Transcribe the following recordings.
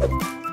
Bye.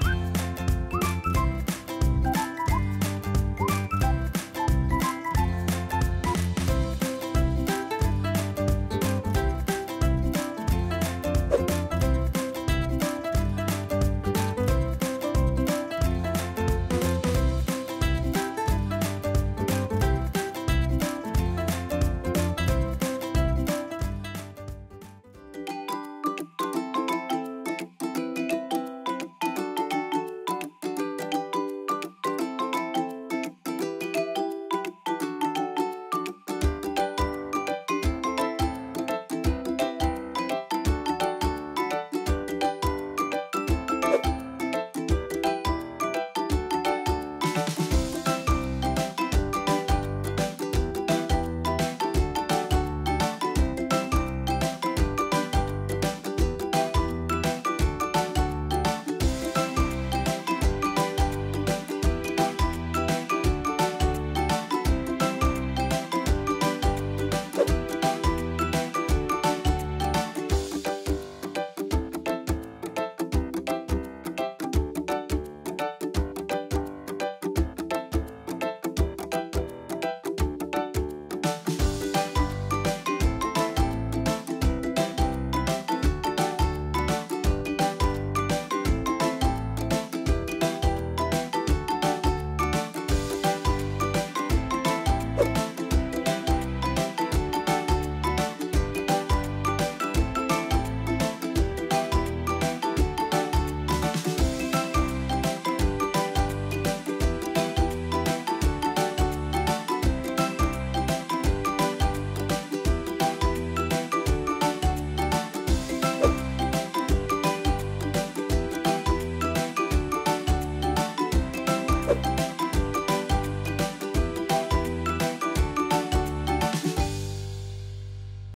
Bye.